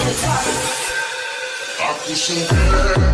I push it.